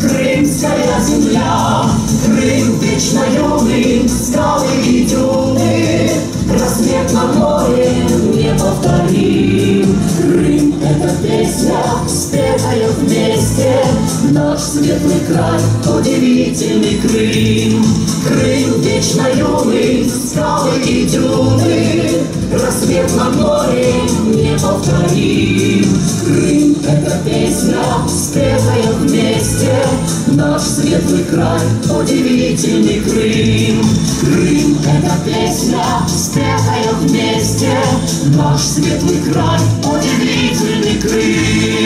крымская земля. Крым вечно юный, скалы и дюны, рассвет над морем неповторим. Крым — это песня, спетая вместе, наш светлый край, удивительный Крым. Крым вечно юный, скалы и дюны, рассвет над морем неповторим. Крым — это песня, спетая вместе, наш светлый край, удивительный Крым. Крым — это песня, спетая вместе, наш светлый край, удивительный Крым.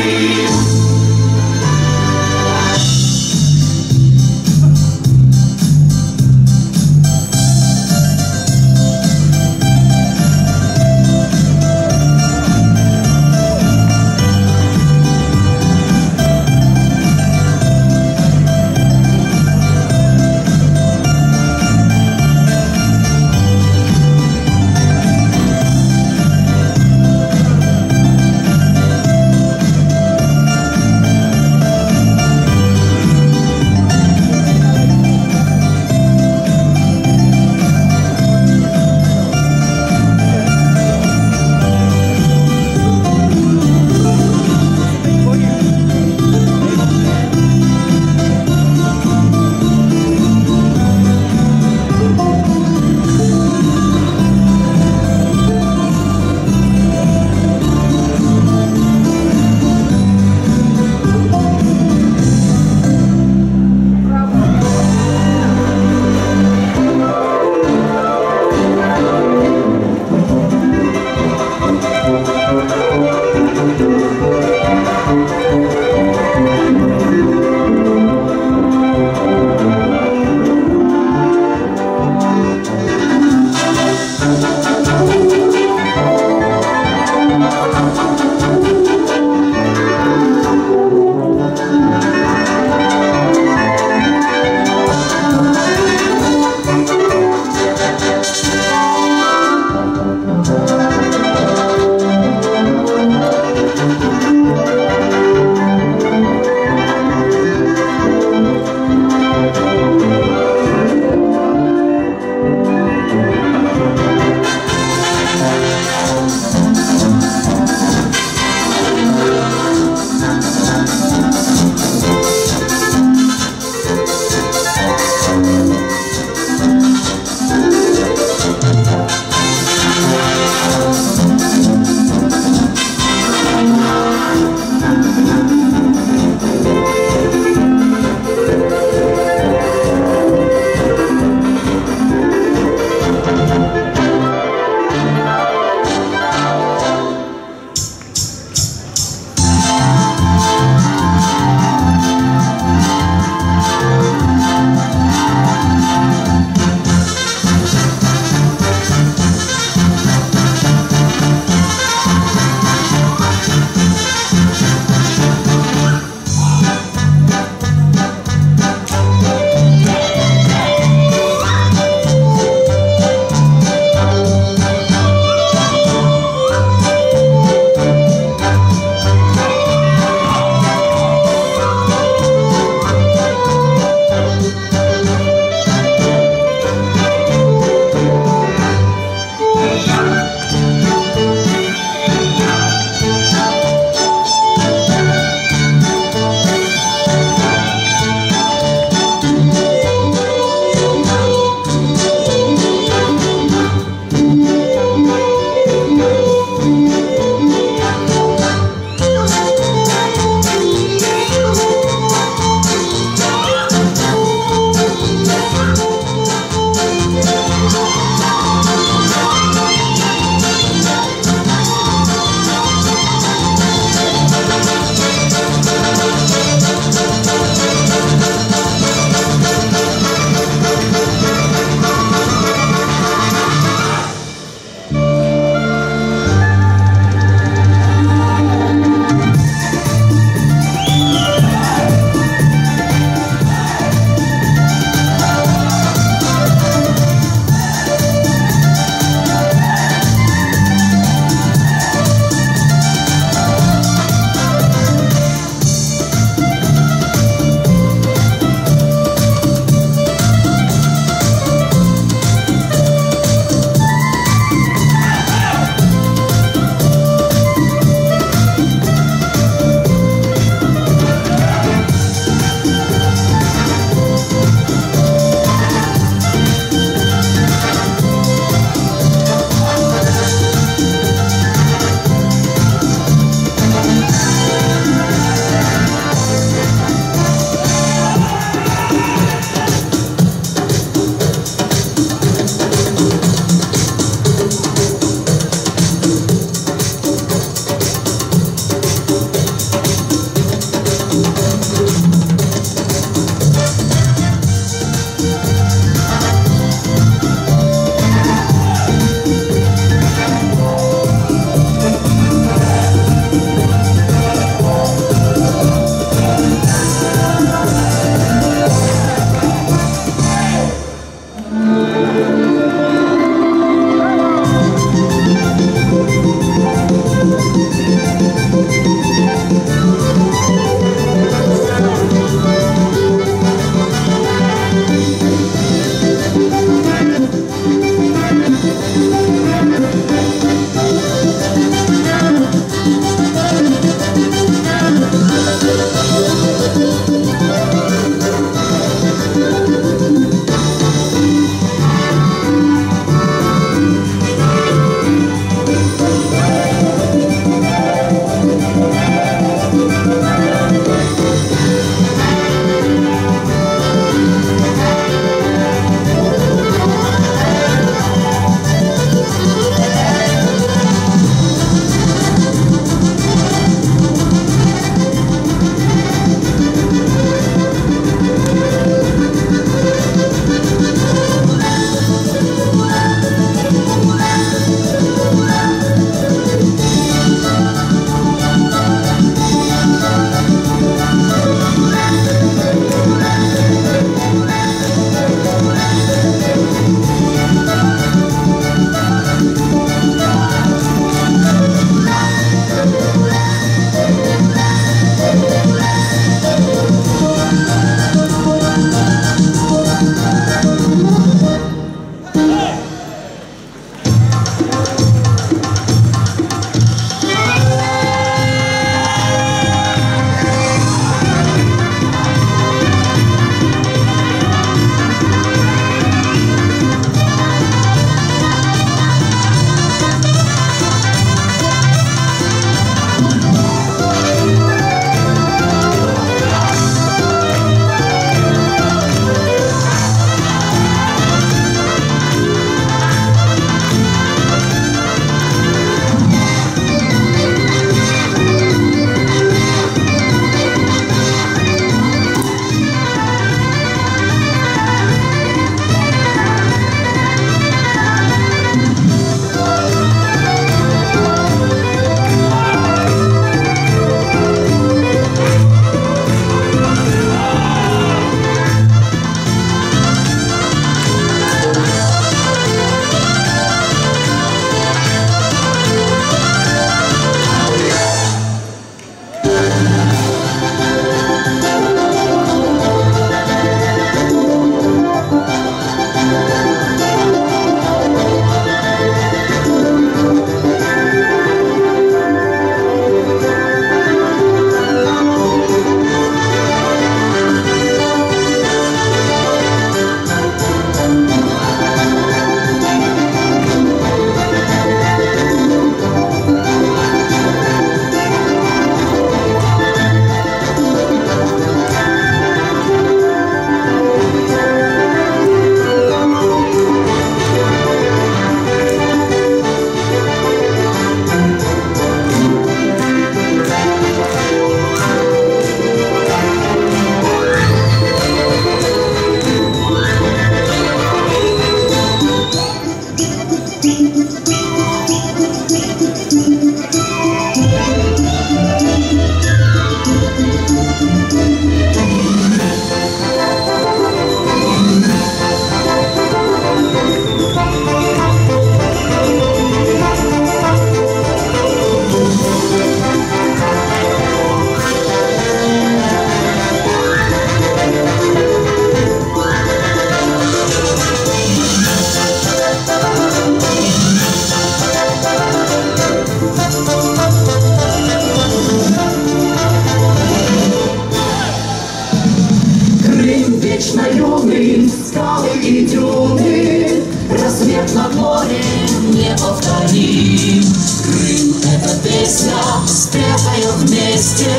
вечно юный, скалы и дюны, рассвет над морем не повторим. Крым — это песня, спетая вместе,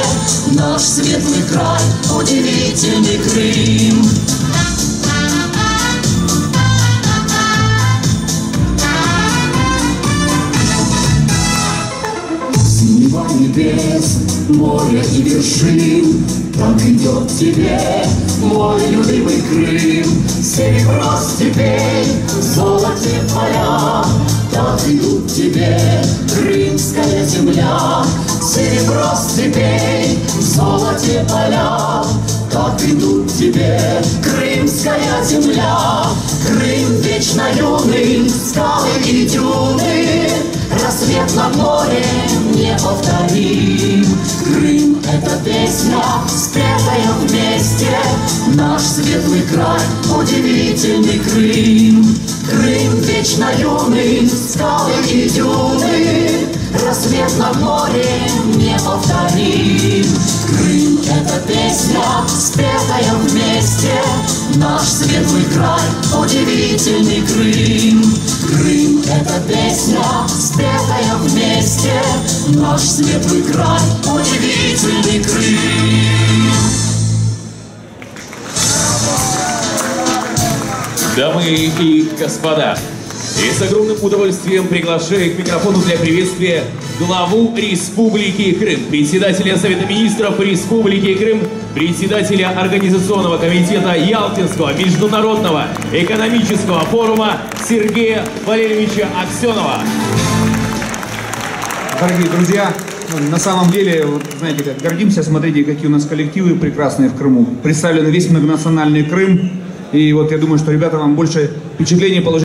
наш светлый край, удивительный Крым. Небес, море и вершин, Так идет тебе мой любимый Крым. Серебро степей, золоте поля, Так идут тебе крымская земля. Серебро степей, золоте поля, Так идут тебе крымская земля. Крым вечно юный, скалы и дюны, Рассвет над морем неповторим. Крым — это песня, спетая вместе, Наш светлый край, удивительный Крым. Крым вечно юный, скалы и дюны, Рассвет над морем неповторим. Крым — это песня, спетая вместе, Наш светлый край, удивительный Крым. Крым — это песня, спетая вместе, Наш светлый край, удивительный Крым. Дамы и господа, и с огромным удовольствием приглашаю к микрофону для приветствия главу Республики Крым, председателя Совета Министров Республики Крым, председателя Организационного комитета Ялтинского международного экономического форума Сергея Валерьевича Аксенова. Дорогие друзья, ну, на самом деле, вот, знаете, как гордимся, смотрите, какие у нас коллективы прекрасные в Крыму. Представлен весь многонациональный Крым. И вот я думаю, что ребята вам больше впечатлений положили.